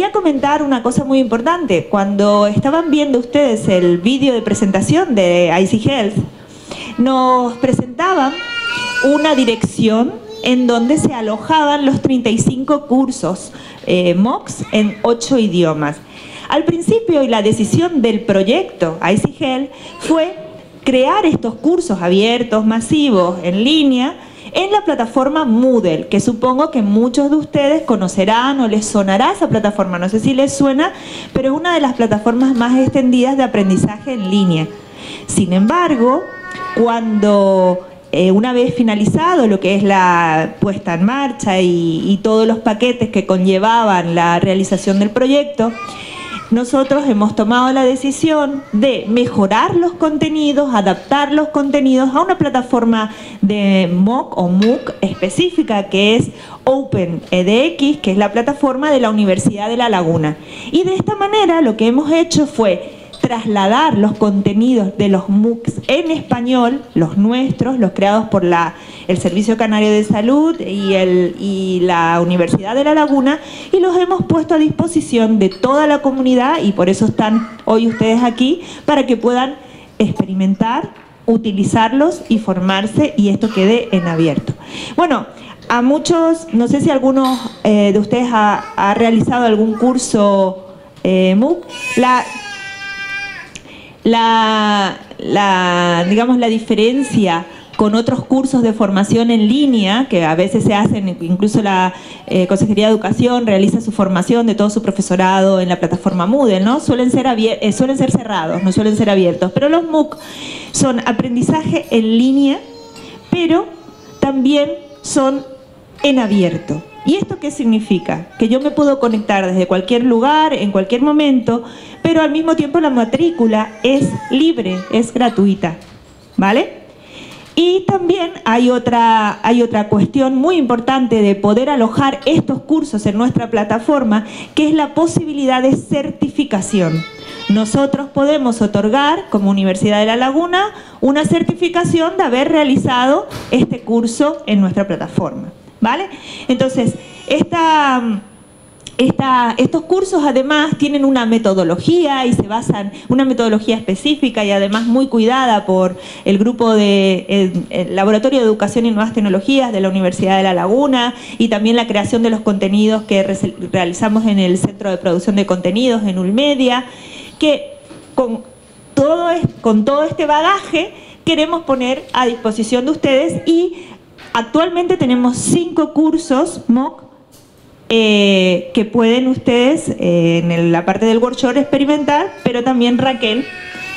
quería comentar una cosa muy importante. Cuando estaban viendo ustedes el vídeo de presentación de IC Health, nos presentaban una dirección en donde se alojaban los 35 cursos eh, MOOCs en 8 idiomas. Al principio y la decisión del proyecto IC Health fue crear estos cursos abiertos, masivos, en línea, en la plataforma Moodle, que supongo que muchos de ustedes conocerán o les sonará esa plataforma. No sé si les suena, pero es una de las plataformas más extendidas de aprendizaje en línea. Sin embargo, cuando eh, una vez finalizado lo que es la puesta en marcha y todos los paquetes que conllevaban la realización del proyecto, nosotros hemos tomado la decisión de mejorar los contenidos, adaptar los contenidos a una plataforma de MOOC o MOOC específica que es OpenEDX, que es la plataforma de la Universidad de La Laguna. Y de esta manera lo que hemos hecho fue trasladar los contenidos de los MOOCs en español, los nuestros, los creados por la, el Servicio Canario de Salud y, el, y la Universidad de La Laguna, y los hemos puesto a disposición de toda la comunidad, y por eso están hoy ustedes aquí, para que puedan experimentar, utilizarlos y formarse, y esto quede en abierto. Bueno, a muchos, no sé si alguno eh, de ustedes ha, realizado algún curso eh, MOOC, la la, digamos, la diferencia con otros cursos de formación en línea, que a veces se hacen, incluso la eh, Consejería de Educación realiza su formación de todo su profesorado en la plataforma Moodle, ¿no? Suelen ser, eh, suelen ser cerrados, no suelen ser abiertos, pero los MOOC son aprendizaje en línea, pero también son en abierto. ¿Y esto qué significa? Que yo me puedo conectar desde cualquier lugar, en cualquier momento, pero al mismo tiempo la matrícula es libre, es gratuita, ¿vale? Y también hay otra, hay otra cuestión muy importante de poder alojar estos cursos en nuestra plataforma, que es la posibilidad de certificación. Nosotros podemos otorgar, como Universidad de La Laguna, una certificación de haber realizado este curso en nuestra plataforma. ¿Vale? Entonces, estos cursos además tienen una metodología y se basan, una metodología específica y además muy cuidada por el grupo de Laboratorio de Educación y Nuevas Tecnologías de la Universidad de La Laguna y también la creación de los contenidos que realizamos en el Centro de Producción de Contenidos en Ulmedia, que con todo, con todo este bagaje queremos poner a disposición de ustedes y Actualmente tenemos cinco cursos MOOC eh, que pueden ustedes eh, en la parte del workshop experimentar, pero también Raquel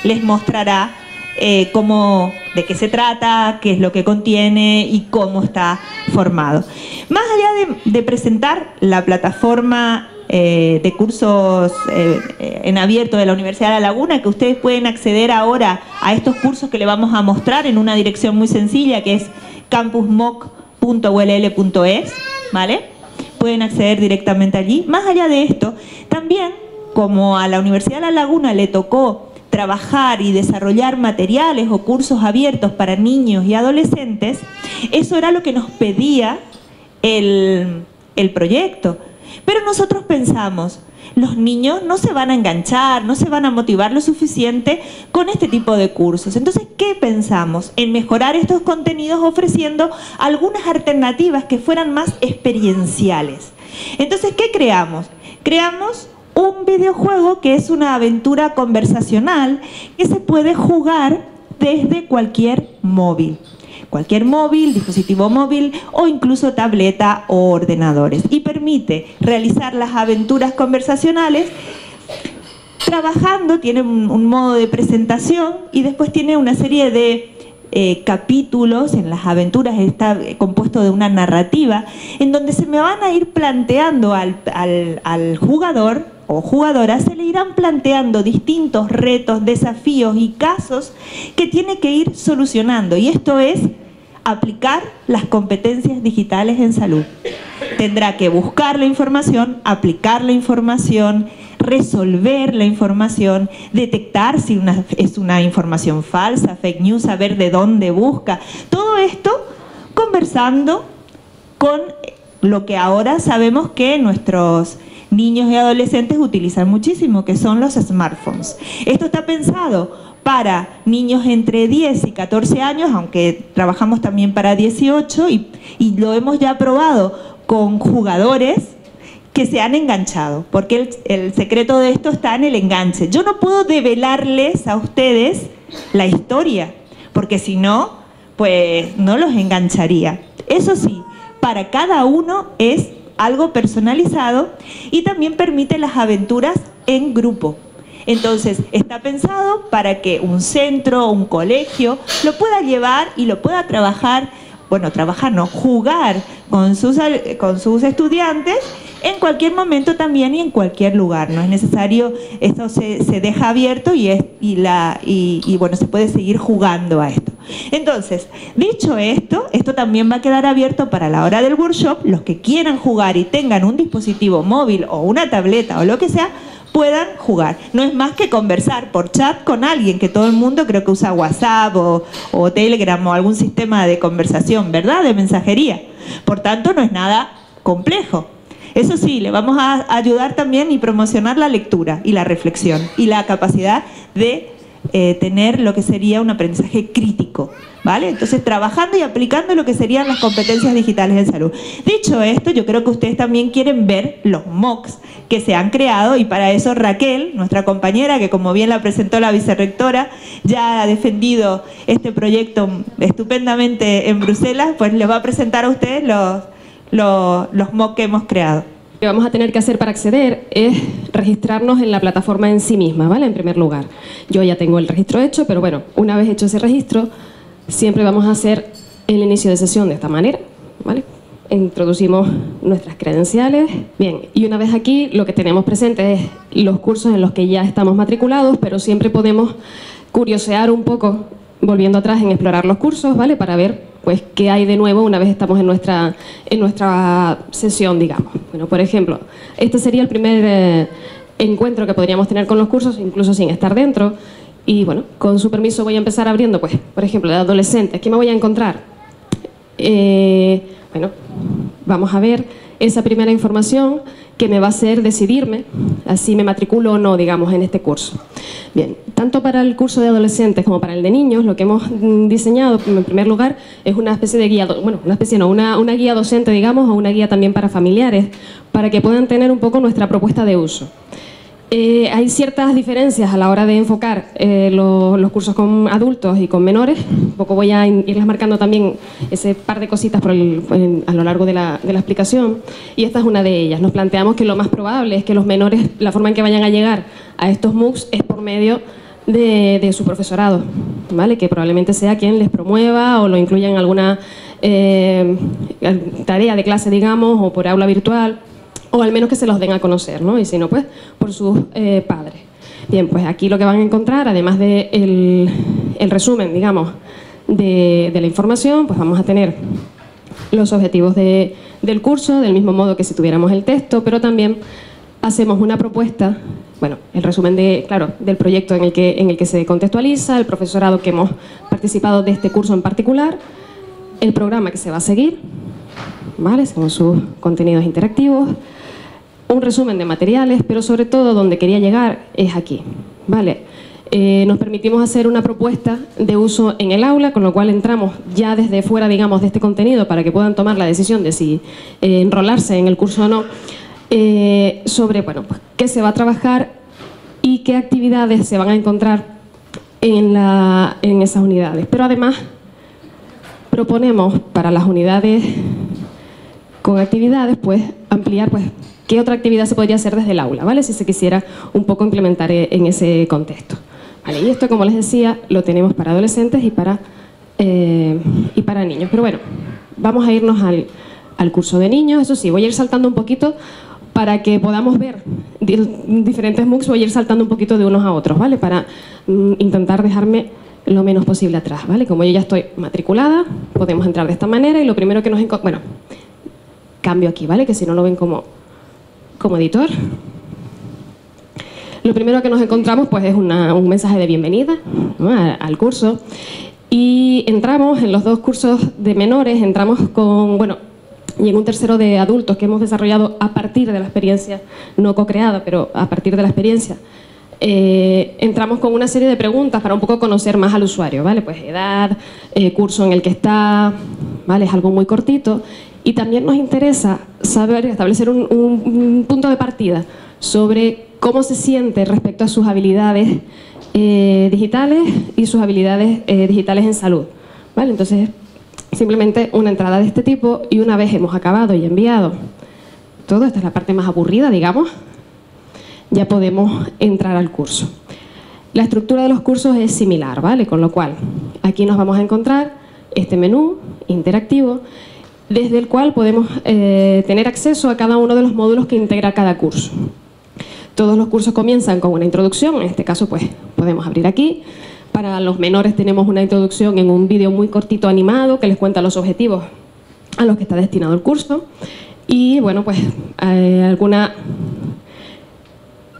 les mostrará eh, cómo, de qué se trata, qué es lo que contiene y cómo está formado. Más allá de, presentar la plataforma de cursos en abierto de la Universidad de La Laguna, que ustedes pueden acceder ahora a estos cursos que le vamos a mostrar en una dirección muy sencilla, que es campusmoc.ull.es, ¿vale? Pueden acceder directamente allí. Más allá de esto, también, como a la Universidad de La Laguna le tocó trabajar y desarrollar materiales o cursos abiertos para niños y adolescentes, eso era lo que nos pedía el, el proyecto. Pero nosotros pensamos, los niños no se van a enganchar, no se van a motivar lo suficiente con este tipo de cursos. Entonces, ¿qué pensamos? En mejorar estos contenidos ofreciendo algunas alternativas que fueran más experienciales. Entonces, ¿qué creamos? Creamos un videojuego que es una aventura conversacional que se puede jugar desde cualquier móvil cualquier móvil, dispositivo móvil o incluso tableta o ordenadores. Y permite realizar las aventuras conversacionales. Trabajando, tiene un, modo de presentación y después tiene una serie de eh, capítulos en las aventuras, está compuesto de una narrativa, en donde se me van a ir planteando al, al jugador o jugadora, se le irán planteando distintos retos, desafíos y casos que tiene que ir solucionando. Y esto es aplicar las competencias digitales en salud. Tendrá que buscar la información, aplicar la información, resolver la información, detectar si es una información falsa, fake news, saber de dónde busca. Todo esto conversando con lo que ahora sabemos que nuestros niños y adolescentes utilizan muchísimo, que son los smartphones. Esto está pensado para niños entre 10 y 14 años, aunque trabajamos también para 18 y, lo hemos ya probado con jugadores que se han enganchado, porque el, el, secreto de esto está en el enganche. Yo no puedo develarles a ustedes la historia, porque si no, pues no los engancharía. Eso sí, para cada uno es algo personalizado y también permite las aventuras en grupo. Entonces, está pensado para que un centro un colegio lo pueda llevar y lo pueda trabajar, bueno, trabajar no, jugar con sus, con sus estudiantes en cualquier momento también y en cualquier lugar. No es necesario, esto se, deja abierto y, es, y, la, y, y bueno, se puede seguir jugando a esto. Entonces, dicho esto, esto también va a quedar abierto para la hora del workshop. Los que quieran jugar y tengan un dispositivo móvil o una tableta o lo que sea, puedan jugar. No es más que conversar por chat con alguien, que todo el mundo creo que usa WhatsApp o Telegram o algún sistema de conversación, ¿verdad? De mensajería. Por tanto, no es nada complejo. Eso sí, le vamos a ayudar también y promocionar la lectura y la reflexión y la capacidad de eh, tener lo que sería un aprendizaje crítico, ¿vale? Entonces, trabajando y aplicando lo que serían las competencias digitales en salud. Dicho esto, yo creo que ustedes también quieren ver los MOOCs que se han creado y para eso Raquel, nuestra compañera, que como bien la presentó la vicerrectora, ya ha defendido este proyecto estupendamente en Bruselas, pues les va a presentar a ustedes los, los, los MOOC que hemos creado que vamos a tener que hacer para acceder es registrarnos en la plataforma en sí misma, ¿vale? En primer lugar. Yo ya tengo el registro hecho, pero bueno, una vez hecho ese registro, siempre vamos a hacer el inicio de sesión de esta manera, ¿vale? Introducimos nuestras credenciales. Bien, y una vez aquí lo que tenemos presente es los cursos en los que ya estamos matriculados, pero siempre podemos curiosear un poco, volviendo atrás en explorar los cursos, ¿vale? Para ver pues qué hay de nuevo una vez estamos en nuestra, en nuestra sesión, digamos. Bueno, por ejemplo, este sería el primer eh, encuentro que podríamos tener con los cursos, incluso sin estar dentro. Y bueno, con su permiso voy a empezar abriendo, pues, por ejemplo, de adolescentes. ¿Qué me voy a encontrar? Eh, bueno, vamos a ver esa primera información que me va a hacer decidirme así me matriculo o no, digamos, en este curso. Bien, tanto para el curso de adolescentes como para el de niños, lo que hemos diseñado en primer lugar es una especie de guía, bueno, una especie no, una, una guía docente, digamos, o una guía también para familiares, para que puedan tener un poco nuestra propuesta de uso. Eh, hay ciertas diferencias a la hora de enfocar eh, lo, los cursos con adultos y con menores. Un poco voy a irles marcando también ese par de cositas por el, en, a lo largo de la, de la, explicación. Y esta es una de ellas. Nos planteamos que lo más probable es que los menores, la forma en que vayan a llegar a estos MOOCs es por medio de, su profesorado, ¿vale? que probablemente sea quien les promueva o lo incluya en alguna eh, tarea de clase, digamos, o por aula virtual o al menos que se los den a conocer, ¿no? Y si no, pues por sus eh, padres. Bien, pues aquí lo que van a encontrar, además del de el resumen, digamos, de, de, la información, pues vamos a tener los objetivos de, del curso, del mismo modo que si tuviéramos el texto, pero también hacemos una propuesta, bueno, el resumen de, claro, del proyecto en el, que, en el que se contextualiza, el profesorado que hemos participado de este curso en particular, el programa que se va a seguir, ¿vale? Según sus contenidos interactivos, un resumen de materiales, pero sobre todo donde quería llegar es aquí. ¿vale? Eh, nos permitimos hacer una propuesta de uso en el aula, con lo cual entramos ya desde fuera, digamos, de este contenido para que puedan tomar la decisión de si eh, enrolarse en el curso o no, eh, sobre bueno, pues, qué se va a trabajar y qué actividades se van a encontrar en, la, en esas unidades. Pero además proponemos para las unidades con actividades, pues ampliar pues qué otra actividad se podría hacer desde el aula, ¿vale? Si se quisiera un poco implementar e, en ese contexto. Y esto, como les decía, lo tenemos para adolescentes y para, eh, y para niños. Pero bueno, vamos a irnos al, al curso de niños. Eso sí, voy a ir saltando un poquito para que podamos ver diferentes MOOCs, voy a ir saltando un poquito de unos a otros, ¿vale? Para mm, intentar dejarme lo menos posible atrás, ¿vale? Como yo ya estoy matriculada, podemos entrar de esta manera y lo primero que nos... Bueno, cambio aquí, ¿vale? Que si no lo ven como como editor. Lo primero que nos encontramos pues, es un mensaje de bienvenida al curso y entramos en los dos cursos de menores, entramos con, bueno, y en un tercero de adultos que hemos desarrollado a partir de la experiencia, no co-creada, pero a partir de la experiencia, eh, entramos con una serie de preguntas para un poco conocer más al usuario, ¿vale? Pues edad, eh, curso en el que está, ¿vale? Es algo muy cortito. Y también nos interesa saber, establecer un, punto de partida sobre cómo se siente respecto a sus habilidades eh, digitales y sus habilidades digitales en salud, ¿vale? Entonces, simplemente una entrada de este tipo y una vez hemos acabado y enviado todo, esta es la parte más aburrida, digamos, ya podemos entrar al curso. La estructura de los cursos es similar, ¿vale? Con lo cual, aquí nos vamos a encontrar este menú interactivo, desde el cual podemos eh, tener acceso a cada uno de los módulos que integra cada curso. Todos los cursos comienzan con una introducción, en este caso pues podemos abrir aquí. Para los menores tenemos una introducción en un vídeo muy cortito animado que les cuenta los objetivos a los que está destinado el curso. Y bueno, pues eh, alguna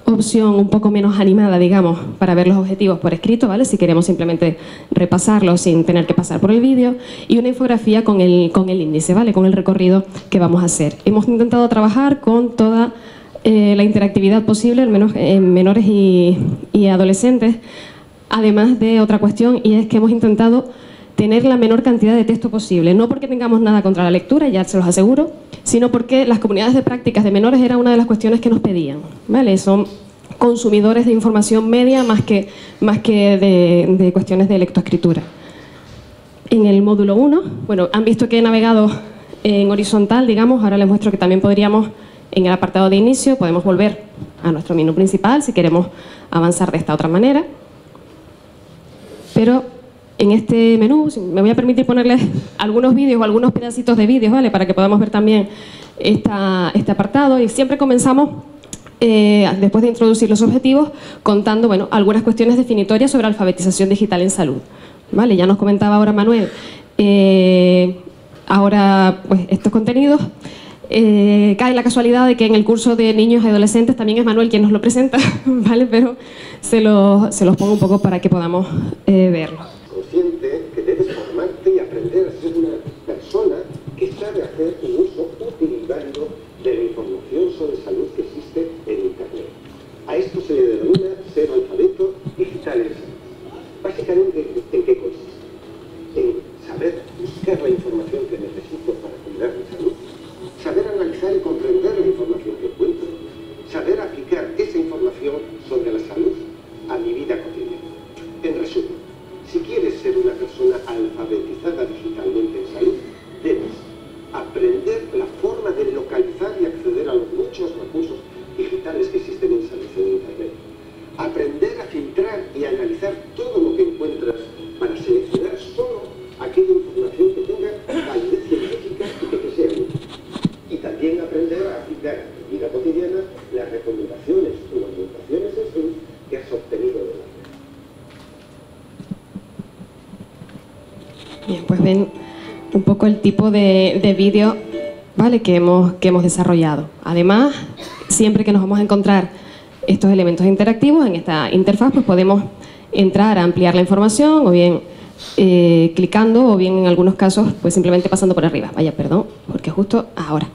opción un poco menos animada, digamos, para ver los objetivos por escrito, ¿vale? Si queremos simplemente repasarlos sin tener que pasar por el vídeo. Y una infografía con el, con el índice, ¿vale? Con el recorrido que vamos a hacer. Hemos intentado trabajar con toda eh, la interactividad posible, al menos en menores y, y adolescentes, además de otra cuestión, y es que hemos intentado tener la menor cantidad de texto posible, no porque tengamos nada contra la lectura, ya se los aseguro, sino porque las comunidades de prácticas de menores era una de las cuestiones que nos pedían. ¿vale? Son consumidores de información media más que, más que de, cuestiones de lectoescritura. En el módulo 1, bueno, han visto que he navegado en horizontal, digamos, ahora les muestro que también podríamos, en el apartado de inicio, podemos volver a nuestro menú principal si queremos avanzar de esta otra manera. Pero en este menú, me voy a permitir ponerles algunos vídeos o algunos pedacitos de vídeos, ¿vale? Para que podamos ver también este apartado. Y siempre comenzamos, eh, después de introducir los objetivos, contando, bueno, algunas cuestiones definitorias sobre alfabetización digital en salud. ¿Vale? Ya nos comentaba ahora Manuel, eh, ahora, pues, estos contenidos. Eh, cae la casualidad de que en el curso de niños y adolescentes también es Manuel quien nos lo presenta, ¿vale? Pero se los, se los pongo un poco para que podamos verlo que debes formarte y aprender a ser una persona que sabe hacer un uso útil de la información sobre salud que existe en Internet. A esto se le denomina ser alfabeto digital en salud. Básicamente, ¿en qué consiste? En saber buscar la información que necesito para cuidar mi salud, saber analizar y comprender la información que de, vídeo ¿vale? que, hemos, que hemos desarrollado. Además, siempre que nos vamos a encontrar estos elementos interactivos en esta interfaz, pues podemos entrar a ampliar la información o bien eh, clicando o bien en algunos casos pues simplemente pasando por arriba. Vaya, perdón, porque justo ahora.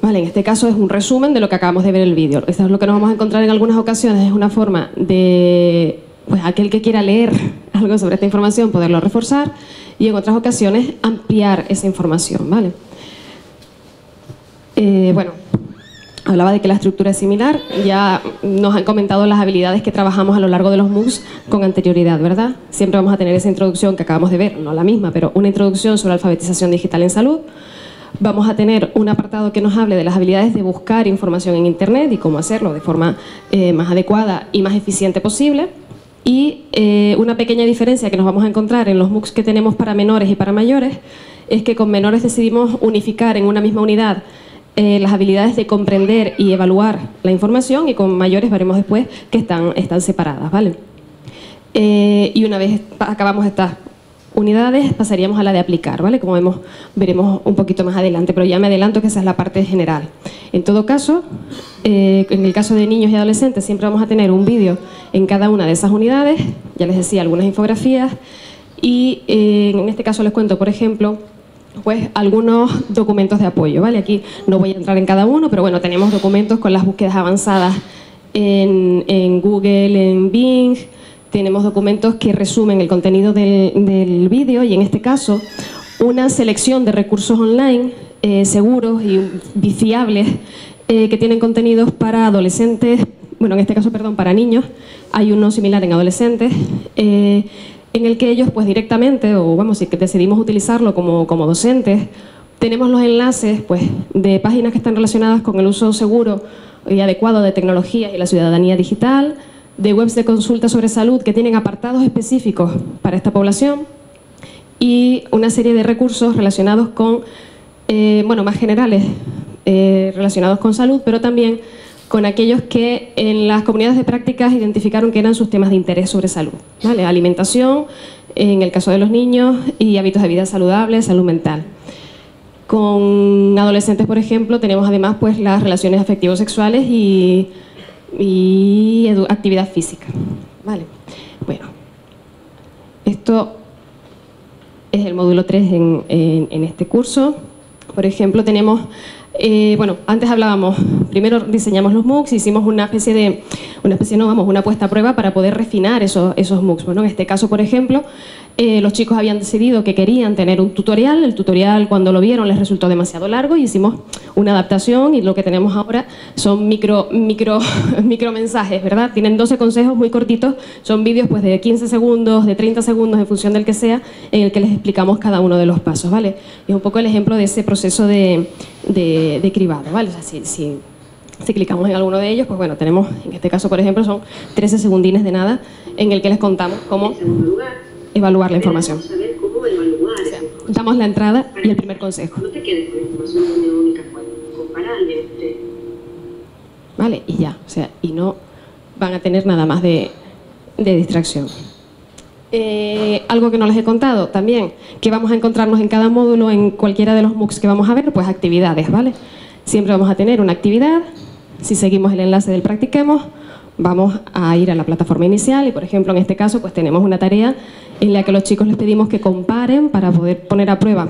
Vale, en este caso es un resumen de lo que acabamos de ver en el vídeo. Esto es lo que nos vamos a encontrar en algunas ocasiones, es una forma de pues aquel que quiera leer algo sobre esta información, poderlo reforzar y en otras ocasiones ampliar esa información, ¿vale? Eh, bueno, hablaba de que la estructura es similar, ya nos han comentado las habilidades que trabajamos a lo largo de los MOOCs con anterioridad, ¿verdad? Siempre vamos a tener esa introducción que acabamos de ver, no la misma, pero una introducción sobre alfabetización digital en salud. Vamos a tener un apartado que nos hable de las habilidades de buscar información en Internet y cómo hacerlo de forma eh, más adecuada y más eficiente posible. Y eh, una pequeña diferencia que nos vamos a encontrar en los MOOCs que tenemos para menores y para mayores es que con menores decidimos unificar en una misma unidad eh, las habilidades de comprender y evaluar la información y con mayores veremos después que están, están separadas. ¿vale? Eh, y una vez acabamos estas unidades pasaríamos a la de aplicar, ¿vale? Como vemos, veremos un poquito más adelante, pero ya me adelanto que esa es la parte general. En todo caso, eh, en el caso de niños y adolescentes siempre vamos a tener un vídeo en cada una de esas unidades, ya les decía algunas infografías, y eh, en este caso les cuento, por ejemplo, pues algunos documentos de apoyo, ¿vale? Aquí no voy a entrar en cada uno, pero bueno, tenemos documentos con las búsquedas avanzadas en, en Google, en Bing, tenemos documentos que resumen el contenido del, del vídeo y en este caso una selección de recursos online eh, seguros y viciables eh, que tienen contenidos para adolescentes, bueno, en este caso, perdón, para niños. Hay uno similar en adolescentes. Eh, en el que ellos pues directamente, o vamos, si decidimos utilizarlo como, como docentes, tenemos los enlaces pues, de páginas que están relacionadas con el uso seguro y adecuado de tecnologías y la ciudadanía digital, de webs de consulta sobre salud que tienen apartados específicos para esta población y una serie de recursos relacionados con, eh, bueno, más generales, eh, relacionados con salud, pero también con aquellos que en las comunidades de prácticas identificaron que eran sus temas de interés sobre salud. ¿vale? Alimentación, en el caso de los niños, y hábitos de vida saludables, salud mental. Con adolescentes, por ejemplo, tenemos además pues, las relaciones afectivos sexuales y, y actividad física. Vale. Bueno, esto es el módulo 3 en, en, en este curso. Por ejemplo, tenemos eh, bueno, antes hablábamos, primero diseñamos los MOOCs, hicimos una especie de, una especie, no, vamos, una puesta a prueba para poder refinar esos, esos MOOCs. Bueno, en este caso, por ejemplo, eh, los chicos habían decidido que querían tener un tutorial, el tutorial cuando lo vieron les resultó demasiado largo y hicimos una adaptación y lo que tenemos ahora son micro, micro, mensajes, ¿verdad? Tienen 12 consejos muy cortitos, son vídeos pues de 15 segundos, de 30 segundos en función del que sea, en el que les explicamos cada uno de los pasos, ¿vale? Y es un poco el ejemplo de ese proceso de, de, cribado, ¿vale? O sea, si, si, si clicamos en alguno de ellos, pues bueno, tenemos, en este caso por ejemplo, son 13 segundines de nada en el que les contamos cómo evaluar la información. damos la entrada y el primer consejo. No te quedes con información única, comparable. Vale, y ya, o sea, y no van a tener nada más de, de distracción. Eh, algo que no les he contado también, que vamos a encontrarnos en cada módulo, en cualquiera de los MOOCs que vamos a ver, pues actividades, ¿vale? Siempre vamos a tener una actividad, si seguimos el enlace del practiquemos, vamos a ir a la plataforma inicial y, por ejemplo, en este caso, pues tenemos una tarea en la que los chicos les pedimos que comparen para poder poner a prueba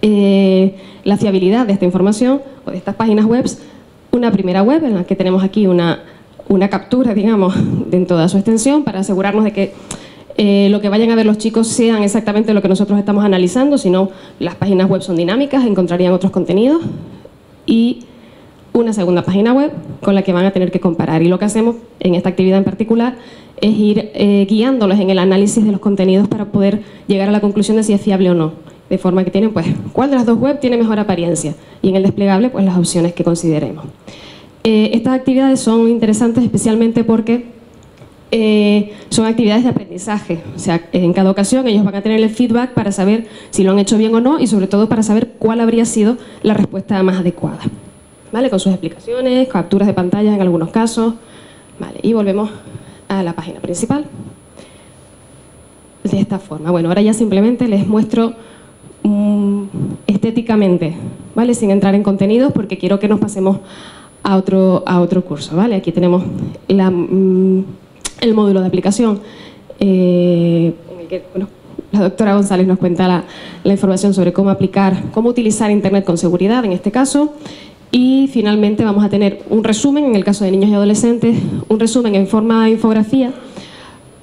eh, la fiabilidad de esta información o de estas páginas web, una primera web en la que tenemos aquí una, una captura, digamos, en toda su extensión para asegurarnos de que eh, lo que vayan a ver los chicos sean exactamente lo que nosotros estamos analizando, sino las páginas web son dinámicas, encontrarían otros contenidos y una segunda página web con la que van a tener que comparar. Y lo que hacemos en esta actividad en particular es ir eh, guiándolos en el análisis de los contenidos para poder llegar a la conclusión de si es fiable o no. De forma que tienen, pues, cuál de las dos webs tiene mejor apariencia. Y en el desplegable, pues, las opciones que consideremos. Eh, estas actividades son interesantes especialmente porque eh, son actividades de aprendizaje. O sea, en cada ocasión ellos van a tener el feedback para saber si lo han hecho bien o no y sobre todo para saber cuál habría sido la respuesta más adecuada. ¿Vale? Con sus explicaciones, capturas de pantalla en algunos casos. Vale, y volvemos a la página principal. De esta forma. Bueno, ahora ya simplemente les muestro mm, estéticamente, ¿vale? Sin entrar en contenidos porque quiero que nos pasemos a otro, a otro curso, ¿vale? Aquí tenemos la... Mm, el módulo de aplicación, eh, en el que la doctora González nos cuenta la, la, información sobre cómo aplicar, cómo utilizar Internet con seguridad en este caso. Y finalmente vamos a tener un resumen, en el caso de niños y adolescentes, un resumen en forma de infografía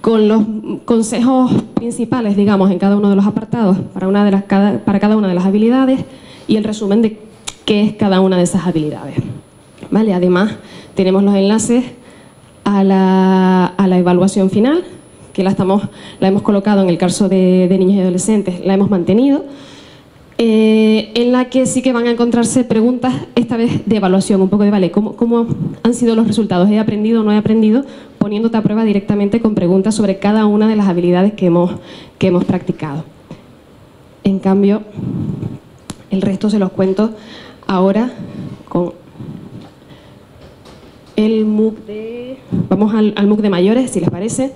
con los consejos principales, digamos, en cada uno de los apartados para, una de las, cada, para cada una de las habilidades y el resumen de qué es cada una de esas habilidades. ¿Vale? Además, tenemos los enlaces a la, a la evaluación final, que la, estamos, la hemos colocado en el caso de, de niños y adolescentes, la hemos mantenido, eh, en la que sí que van a encontrarse preguntas, esta vez de evaluación, un poco de, vale, ¿cómo, ¿cómo, han sido los resultados? ¿He aprendido o no he aprendido? Poniéndote a prueba directamente con preguntas sobre cada una de las habilidades que hemos, que hemos practicado. En cambio, el resto se los cuento ahora con el MOOC de... Vamos al, MOOC de mayores, si les parece.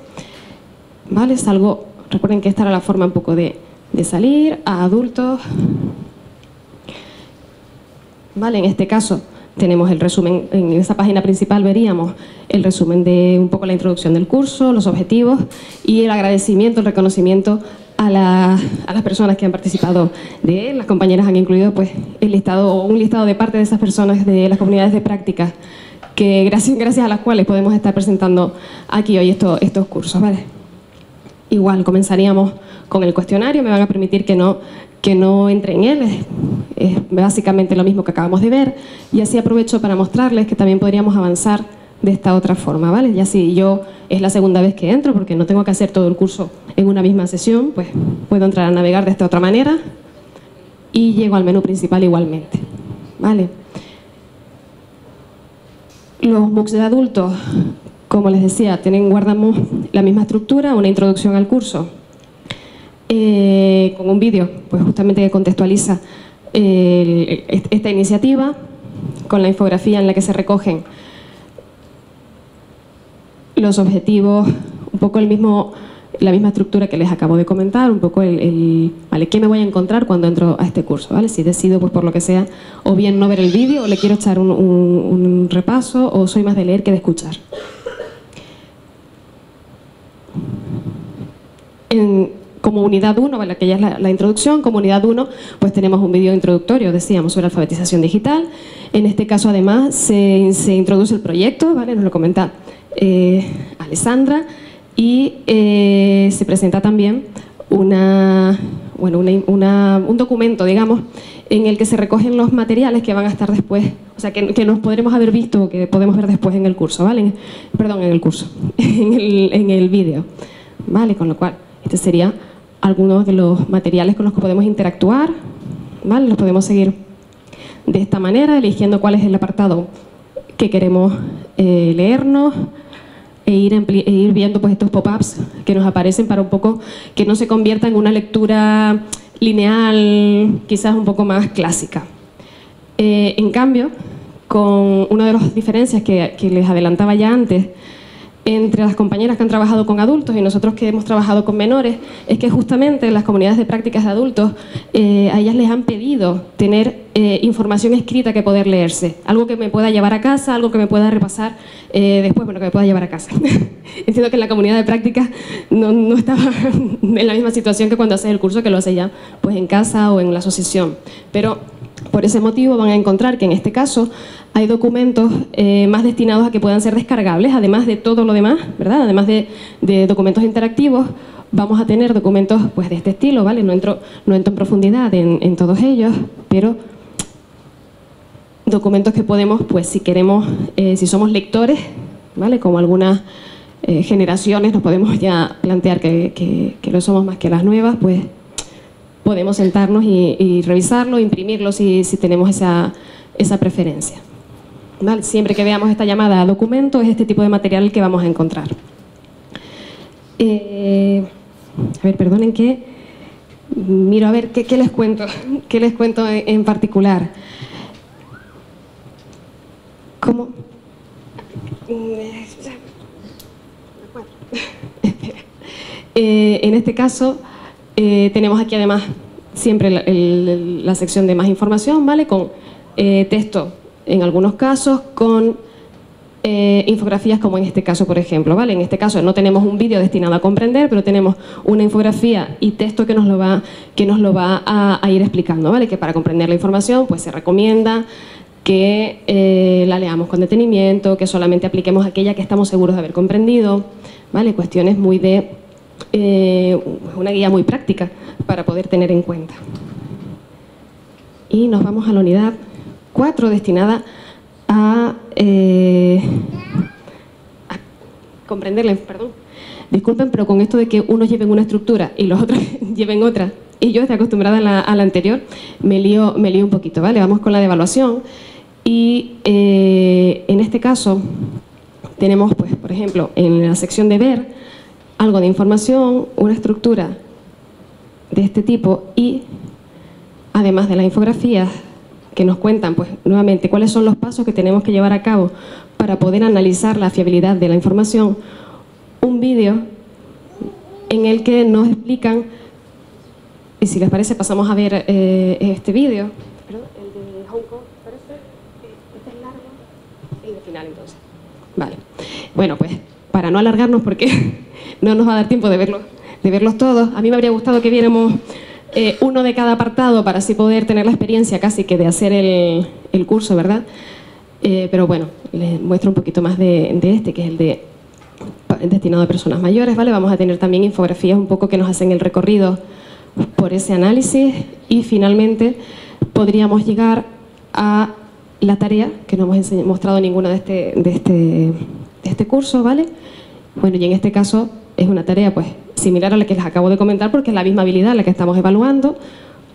¿Vale? Es algo... Recuerden que esta era la forma un poco de, de salir a adultos. ¿Vale? En este caso tenemos el resumen, en esa página principal veríamos el resumen de un poco la introducción del curso, los objetivos y el agradecimiento, el reconocimiento a a, las personas que han participado de él. Las compañeras han incluido pues, el listado, un listado de parte de esas personas de las comunidades de práctica que gracias, gracias a las cuales podemos estar presentando aquí hoy estos, estos cursos. ¿vale? Igual comenzaríamos con el cuestionario, me van a permitir que no, que no entre en él, es, básicamente lo mismo que acabamos de ver, y así aprovecho para mostrarles que también podríamos avanzar de esta otra forma, ¿vale? Ya si yo es la segunda vez que entro, porque no tengo que hacer todo el curso en una misma sesión, pues puedo entrar a navegar de esta otra manera y llego al menú principal igualmente, ¿vale? Los MOOCs de adultos, como les decía, tienen, guardamos la misma estructura, una introducción al curso, eh, con un vídeo, pues justamente que contextualiza esta iniciativa, con la infografía en la que se recogen los objetivos, un poco el mismo, la misma estructura que les acabo de comentar, un poco el, ¿vale? ¿Qué me voy a encontrar cuando entro a este curso? ¿vale? Si decido, pues por lo que sea, o bien no ver el vídeo, o le quiero echar un, repaso, o soy más de leer que de escuchar. Como unidad 1, ¿vale? que ya es la, introducción, como unidad 1, pues tenemos un vídeo introductorio, decíamos, sobre alfabetización digital. En este caso, además, se, se introduce el proyecto, ¿vale? nos lo comenta eh, Alessandra, y eh, se presenta también una, bueno, un documento, digamos, en el que se recogen los materiales que van a estar después, o sea, que, que nos podremos haber visto o que podemos ver después en el curso, ¿vale? perdón, en el curso, en el, en el vídeo, ¿vale? Con lo cual, este sería algunos de los materiales con los que podemos interactuar, ¿vale? Los podemos seguir de esta manera, eligiendo cuál es el apartado que queremos eh, leernos, e ir, e ir viendo pues, estos pop-ups que nos aparecen para un poco que no se convierta en una lectura lineal, quizás un poco más clásica. Eh, en cambio, con una de las diferencias que, que les adelantaba ya antes, entre las compañeras que han trabajado con adultos y nosotros que hemos trabajado con menores es que justamente las comunidades de prácticas de adultos eh, a ellas les han pedido tener eh, información escrita que poder leerse, algo que me pueda llevar a casa, algo que me pueda repasar eh, después, bueno, que me pueda llevar a casa. Entiendo que en la comunidad de prácticas no, no, estaba en la misma situación que cuando haces el curso, que lo hace ya pues en casa o en la asociación, pero por ese motivo van a encontrar que en este caso hay documentos eh, más destinados a que puedan ser descargables, además de todo lo demás, ¿verdad? Además de, documentos interactivos, vamos a tener documentos pues, de este estilo, ¿vale? No entro, no entro en profundidad en, todos ellos, pero documentos que podemos, pues si queremos, eh, si somos lectores, ¿vale? Como algunas eh, generaciones nos podemos ya plantear que, que, lo somos más que las nuevas, pues podemos sentarnos y, revisarlo, imprimirlo si, si tenemos esa, esa preferencia. Siempre que veamos esta llamada a documento es este tipo de material que vamos a encontrar. Eh, a ver, perdonen que miro a ver qué, les cuento, qué les cuento en, particular. ¿Cómo? Eh, en este caso eh, tenemos aquí además siempre la, sección de más información, ¿vale? Con texto en algunos casos con eh, infografías como en este caso, por ejemplo. ¿vale? En este caso no tenemos un vídeo destinado a comprender, pero tenemos una infografía y texto que nos lo va, que nos lo va a, ir explicando. ¿vale? Que para comprender la información pues, se recomienda que eh, la leamos con detenimiento, que solamente apliquemos aquella que estamos seguros de haber comprendido. ¿vale? Cuestiones muy de eh, una guía muy práctica para poder tener en cuenta. Y nos vamos a la unidad cuatro destinada a, eh, comprenderle, perdón. Disculpen, pero con esto de que unos lleven una estructura y los otros lleven otra, y yo estoy acostumbrada a la, anterior, me lío, me un poquito, ¿vale? Vamos con la de evaluación. Y eh, en este caso tenemos, pues, por ejemplo, en la sección de ver, algo de información, una estructura de este tipo y, además de las infografías, que nos cuentan, pues nuevamente, cuáles son los pasos que tenemos que llevar a cabo para poder analizar la fiabilidad de la información, un vídeo en el que nos explican, y si les parece pasamos a ver eh, este vídeo, el de Hong Kong, ¿parece? Este es largo, el de final entonces. Vale, bueno pues para no alargarnos porque no nos va a dar tiempo de verlo verlos todos. A mí me habría gustado que viéramos eh, uno de cada apartado para así poder tener la experiencia casi que de hacer el, el curso, ¿verdad? Eh, pero bueno, les muestro un poquito más de, de este, que es el de destinado a personas mayores, ¿vale? Vamos a tener también infografías un poco que nos hacen el recorrido por ese análisis y finalmente podríamos llegar a la tarea, que no hemos mostrado ninguna de este, de, este, de este curso, ¿vale? Bueno, y en este caso es una tarea pues similar a la que les acabo de comentar porque es la misma habilidad la que estamos evaluando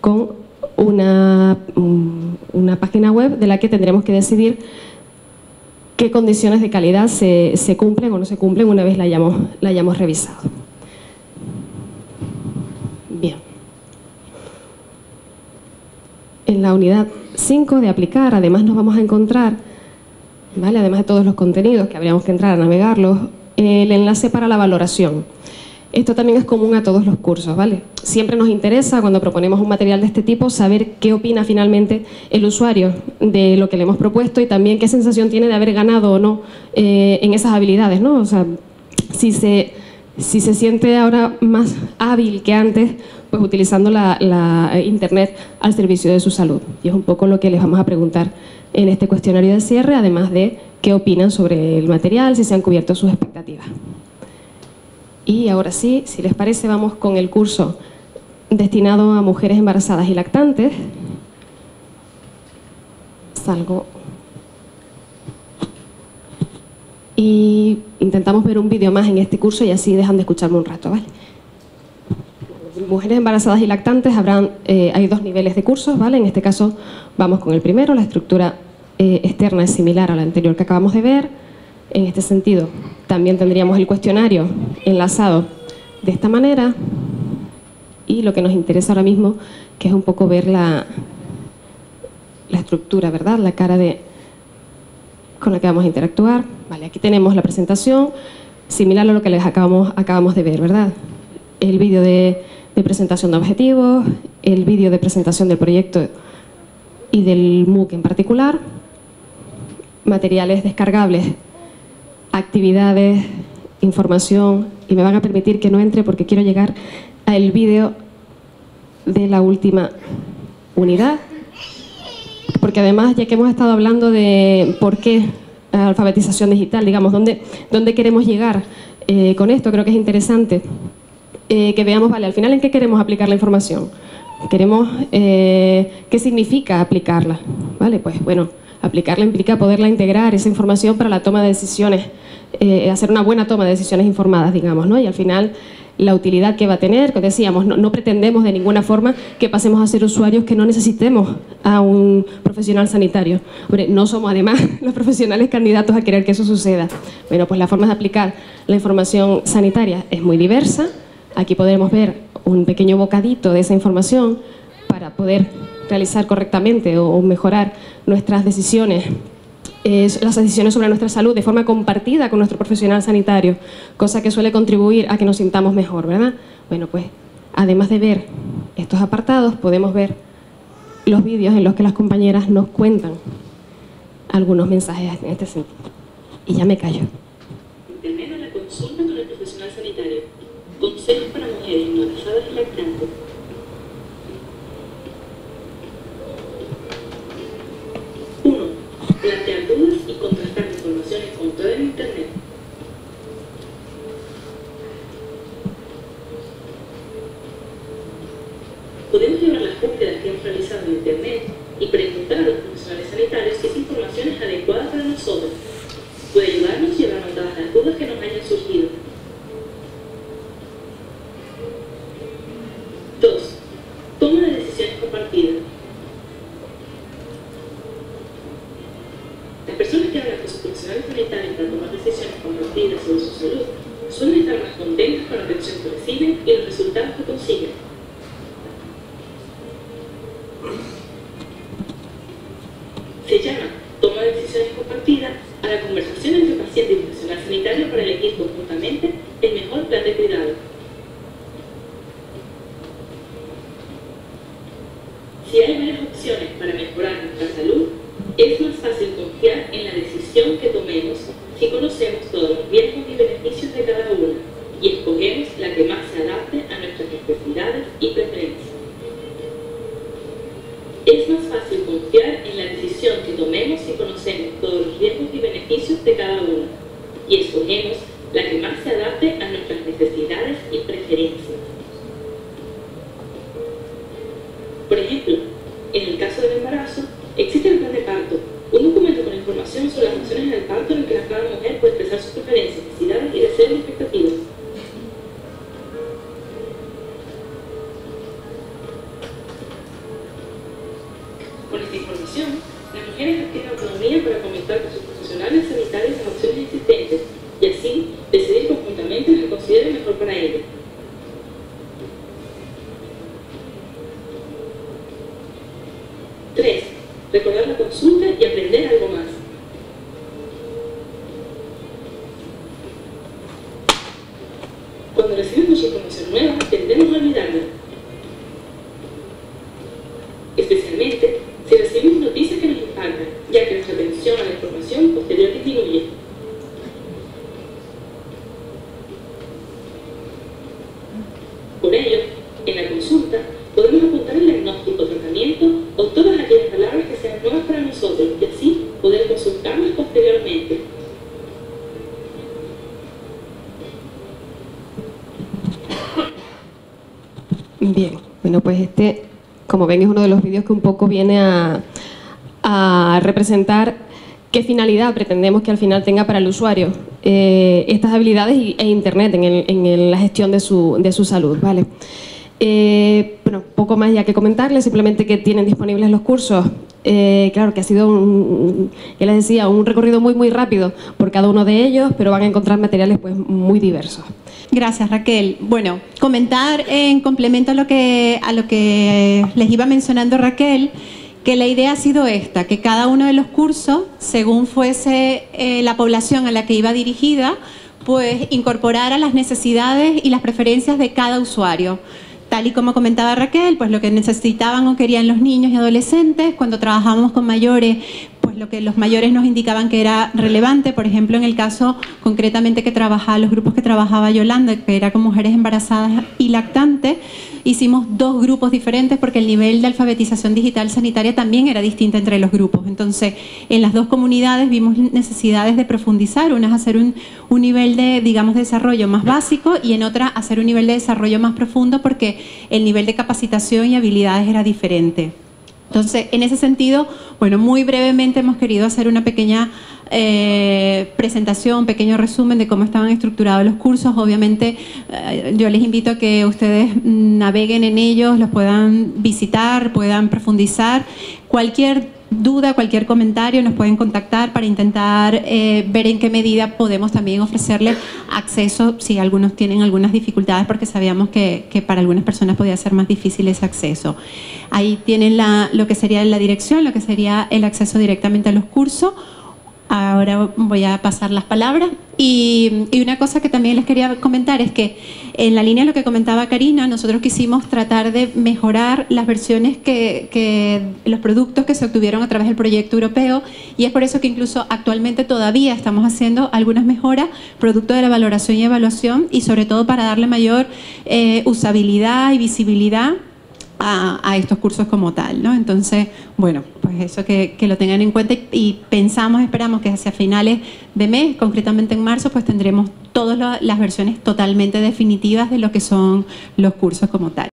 con una, mm, una página web de la que tendremos que decidir qué condiciones de calidad se, cumplen o no se cumplen una vez la hayamos, la hayamos revisado. Bien. En la unidad 5 de aplicar, además nos vamos a encontrar, ¿vale? además de todos los contenidos que habríamos que entrar a navegarlos, el enlace para la valoración. Esto también es común a todos los cursos, ¿vale? Siempre nos interesa cuando proponemos un material de este tipo saber qué opina finalmente el usuario de lo que le hemos propuesto y también qué sensación tiene de haber ganado o no eh, en esas habilidades, ¿no? O sea, si se, si se siente ahora más hábil que antes, pues utilizando la, la Internet al servicio de su salud. Y es un poco lo que les vamos a preguntar en este cuestionario de cierre, además de qué opinan sobre el material, si se han cubierto sus expectativas. Y ahora sí, si les parece, vamos con el curso destinado a mujeres embarazadas y lactantes. Salgo. Y intentamos ver un vídeo más en este curso y así dejan de escucharme un rato, ¿vale? Mujeres embarazadas y lactantes habrán, eh, hay dos niveles de cursos, ¿vale? En este caso vamos con el primero, la estructura eh, externa es similar a la anterior que acabamos de ver en este sentido. También tendríamos el cuestionario enlazado de esta manera y lo que nos interesa ahora mismo, que es un poco ver la, la estructura, ¿verdad? La cara de con la que vamos a interactuar. Vale, aquí tenemos la presentación, similar a lo que les acabamos, acabamos de ver, ¿verdad? El vídeo de, de presentación de objetivos, el vídeo de presentación del proyecto y del MOOC en particular, materiales descargables actividades, información y me van a permitir que no entre porque quiero llegar al vídeo de la última unidad. Porque además, ya que hemos estado hablando de por qué alfabetización digital, digamos, dónde, dónde queremos llegar eh, con esto, creo que es interesante eh, que veamos, vale, al final en qué queremos aplicar la información. Queremos, eh, ¿qué significa aplicarla? Vale, pues bueno, aplicarla implica poderla integrar, esa información para la toma de decisiones eh, hacer una buena toma de decisiones informadas, digamos, ¿no? Y al final la utilidad que va a tener, que decíamos, no, pretendemos de ninguna forma que pasemos a ser usuarios que no necesitemos a un profesional sanitario. No somos además los profesionales candidatos a querer que eso suceda. Bueno, pues la forma de aplicar la información sanitaria es muy diversa. Aquí podremos ver un pequeño bocadito de esa información para poder realizar correctamente o mejorar nuestras decisiones las decisiones sobre nuestra salud de forma compartida con nuestro profesional sanitario, cosa que suele contribuir a que nos sintamos mejor, ¿verdad? Bueno, pues además de ver estos apartados, podemos ver los vídeos en los que las compañeras nos cuentan algunos mensajes en este sentido. Y ya me callo. Internet la consulta con el profesional sanitario. Consejos para mujeres embarazadas y lactantes plantear dudas y contrastar informaciones con todo el Internet. Podemos llevar las búsquedas que hemos realizado en Internet y preguntar que conocemos todos los riesgos y beneficios de cada una y escogemos la que más se adapte a nuestras necesidades y preferencias. Es más fácil confiar en la decisión que tomemos si conocemos todos los riesgos y beneficios de cada una y escogemos la que más se adapte a nuestras necesidades y preferencias. Preferencias, necesidades y Cuando recibimos información nueva, tendemos a olvidarla. Especialmente si recibimos noticias que nos impactan, ya que nuestra atención a la información posterior disminuye. Por ello, en la consulta podemos apuntar el diagnóstico, tratamiento o todas aquellas palabras que sean nuevas para nosotros y así poder consultarlas posteriormente. Bien, bueno, pues este, como ven, es uno de los vídeos que un poco viene a, representar qué finalidad pretendemos que al final tenga para el usuario eh, estas habilidades e Internet en, el- en la gestión de su, de su salud. ¿vale? Eh, bueno, poco más ya que comentarles, simplemente que tienen disponibles los cursos. Eh, claro que ha sido, un, ya les decía, un recorrido muy muy rápido por cada uno de ellos, pero van a encontrar materiales pues muy diversos. Gracias, Raquel. Bueno, comentar en complemento a lo que, a lo que les iba mencionando Raquel, que la idea ha sido esta, que cada uno de los cursos, según fuese eh, la población a la que iba dirigida, pues incorporara las necesidades y las preferencias de cada usuario. Tal y como comentaba Raquel, pues lo que necesitaban o querían los niños y adolescentes, cuando trabajábamos con mayores, lo que los mayores nos indicaban que era relevante, por ejemplo, en el caso concretamente que trabajaba, los grupos que trabajaba Yolanda, que era con mujeres embarazadas y lactantes, hicimos dos grupos diferentes porque el nivel de alfabetización digital sanitaria también era distinto entre los grupos. Entonces, en las dos comunidades vimos necesidades de profundizar, unas hacer un, un nivel de, digamos, de desarrollo más básico y en otra hacer un nivel de desarrollo más profundo porque el nivel de capacitación y habilidades era diferente. Entonces, en ese sentido, bueno, muy brevemente hemos querido hacer una pequeña eh, presentación, un pequeño resumen de cómo estaban estructurados los cursos. Obviamente, eh, yo les invito a que ustedes mm, naveguen en ellos, los puedan visitar, puedan profundizar. Cualquier duda, cualquier comentario, nos pueden contactar para intentar eh, ver en qué medida podemos también ofrecerles acceso si algunos tienen algunas dificultades, porque sabíamos que, que para algunas personas podía ser más difícil ese acceso. Ahí tienen la, lo que sería la dirección, lo que sería el acceso directamente a los cursos. Ahora voy a pasar las palabras. Y, una cosa que también les quería comentar es que en la línea de lo que comentaba Karina, nosotros quisimos tratar de mejorar las versiones que, que los productos que se obtuvieron a través del proyecto europeo y es por eso que incluso actualmente todavía estamos haciendo algunas mejoras producto de la valoración y evaluación y sobre todo para darle mayor eh, usabilidad y visibilidad a, estos cursos como tal, ¿no? Entonces, bueno, pues eso que, que, lo tengan en cuenta y, y pensamos, esperamos que hacia finales de mes, concretamente en marzo, pues tendremos todas las versiones totalmente definitivas de lo que son los cursos como tal.